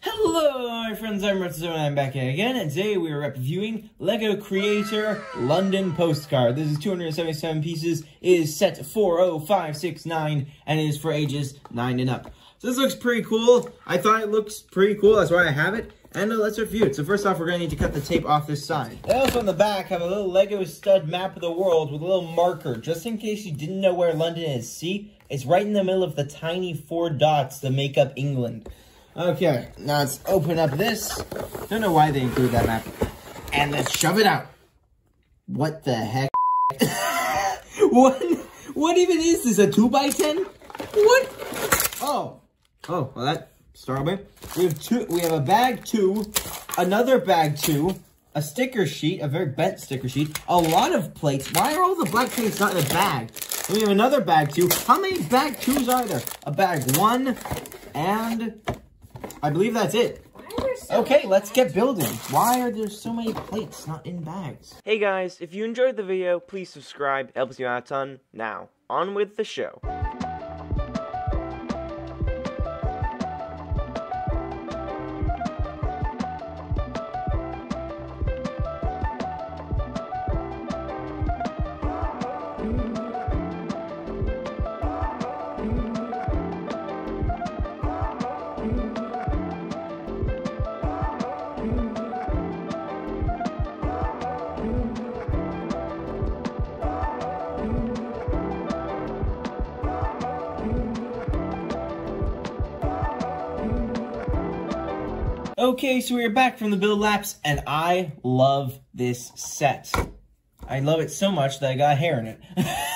Hello, my friends, I'm Retro and I'm back again, and today we are reviewing LEGO Creator London Postcard. This is 277 pieces, it is set 40569, and it is for ages 9 and up. So this looks pretty cool. I thought it looks pretty cool, that's why I have it. And uh, let's review it. So first off, we're going to need to cut the tape off this side. They also on the back have a little LEGO stud map of the world with a little marker, just in case you didn't know where London is. See? It's right in the middle of the tiny four dots that make up England. Okay, now let's open up this. Don't know why they include that map. And let's shove it out. What the heck? what? What even is this? A 2 by 10 What? Oh. Oh, well that start with. We have two we have a bag two, another bag two, a sticker sheet, a very bent sticker sheet, a lot of plates. Why are all the black plates not in a bag? we have another bag two. How many bag twos are there? A bag one, and I believe that's it. So okay, let's get building. Why are there so many plates not in bags? Hey guys, if you enjoyed the video, please subscribe. It helps me out a ton. Now, on with the show. Okay, so we're back from the build laps, and I love this set. I love it so much that I got hair in it.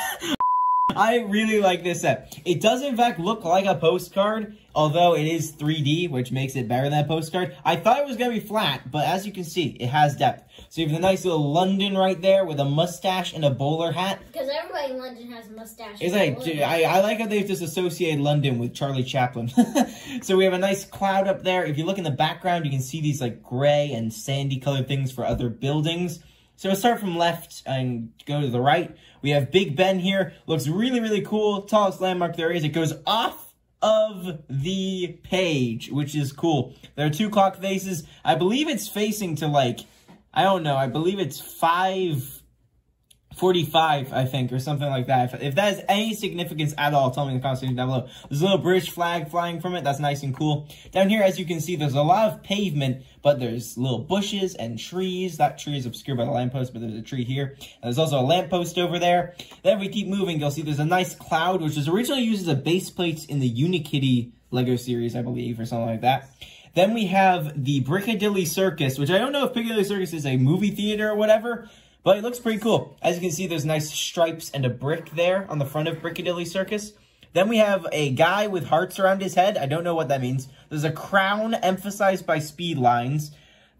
I really like this set. It does in fact look like a postcard, although it is 3D, which makes it better than a postcard. I thought it was going to be flat, but as you can see, it has depth. So you have the nice little London right there with a mustache and a bowler hat. Because everybody in London has a mustache. It's like, I, I like how they've just associated London with Charlie Chaplin. so we have a nice cloud up there. If you look in the background, you can see these like gray and sandy colored things for other buildings. So we'll start from left and go to the right. We have Big Ben here. Looks really, really cool. Tallest landmark there is. It goes off of the page, which is cool. There are two clock faces. I believe it's facing to like, I don't know. I believe it's five 45, I think, or something like that. If, if that has any significance at all, tell me in the comments section down below. There's a little British flag flying from it. That's nice and cool. Down here, as you can see, there's a lot of pavement, but there's little bushes and trees. That tree is obscured by the lamppost, but there's a tree here. And there's also a lamppost over there. Then if we keep moving, you'll see there's a nice cloud, which was originally used as a base plate in the Unikitty LEGO series, I believe, or something like that. Then we have the Brickadilly Circus, which I don't know if Piccadilly Circus is a movie theater or whatever, but it looks pretty cool. As you can see, there's nice stripes and a brick there on the front of Brickadilly Circus. Then we have a guy with hearts around his head. I don't know what that means. There's a crown emphasized by speed lines.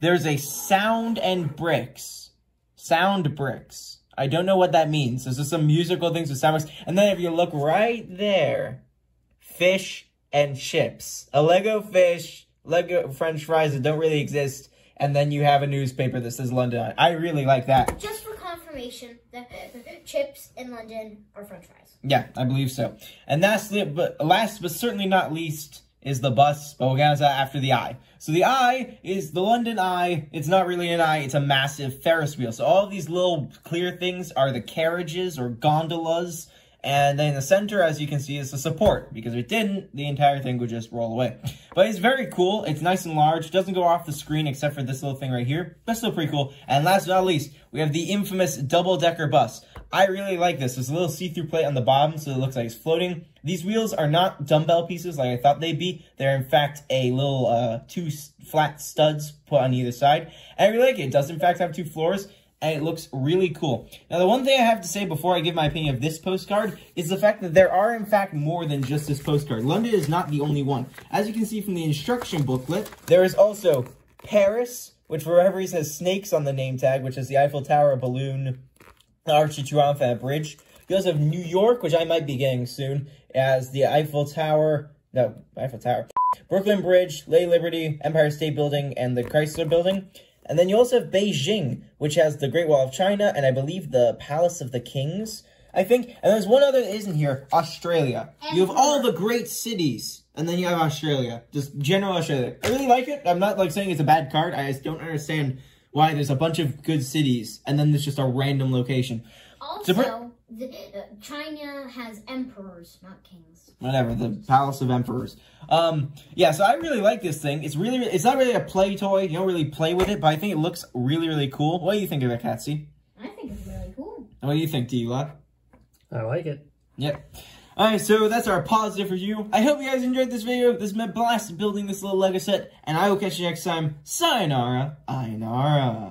There's a sound and bricks. Sound bricks. I don't know what that means. There's just some musical things with sound bricks. And then if you look right there, fish and chips. A Lego fish, Lego french fries that don't really exist, and then you have a newspaper that says London. I really like that. Just for confirmation, the chips in London are french fries. Yeah, I believe so. And that's the, but last but certainly not least is the bus, but we'll get into after the eye. So the eye is the London Eye. It's not really an eye, it's a massive Ferris wheel. So all these little clear things are the carriages or gondolas and then in the center, as you can see, is the support, because if it didn't, the entire thing would just roll away. But it's very cool. It's nice and large. Doesn't go off the screen except for this little thing right here, but still pretty cool. And last but not least, we have the infamous double-decker bus. I really like this. There's a little see-through plate on the bottom, so it looks like it's floating. These wheels are not dumbbell pieces like I thought they'd be. They're, in fact, a little uh, two flat studs put on either side. And I really like it. It does, in fact, have two floors and it looks really cool. Now, the one thing I have to say before I give my opinion of this postcard is the fact that there are, in fact, more than just this postcard. London is not the only one. As you can see from the instruction booklet, there is also Paris, which for whatever reason has snakes on the name tag, which is the Eiffel Tower, balloon, Arch de Triomphe, bridge. You also have New York, which I might be getting soon, as the Eiffel Tower, no, Eiffel Tower, Brooklyn Bridge, Lady Liberty, Empire State Building, and the Chrysler Building. And then you also have Beijing, which has the Great Wall of China, and I believe the Palace of the Kings, I think. And there's one other that isn't here, Australia. You have all the great cities and then you have Australia. Just general Australia. I really like it. I'm not like saying it's a bad card. I just don't understand why there's a bunch of good cities and then there's just a random location. Also, the, uh, China has emperors, not kings. Whatever, the Palace of Emperors. Um, yeah, so I really like this thing. It's really, it's not really a play toy. You don't really play with it, but I think it looks really, really cool. What do you think of it, Patsy? I think it's really cool. And what do you think, D-Lot? I like it. Yep. Alright, so that's our positive review. I hope you guys enjoyed this video. This has been a blast building this little Lego set, and I will catch you next time. Sayonara, Ainara.